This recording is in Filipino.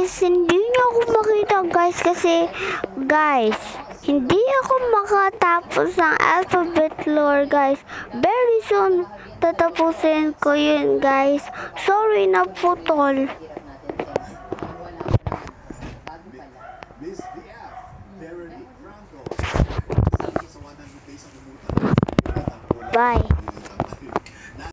guys, hindi niyo ako makita guys kasi guys, hindi ako makatapos ng alphabet lore guys. Very soon, tatapusin ko yun guys. Sorry na po tol. Bye.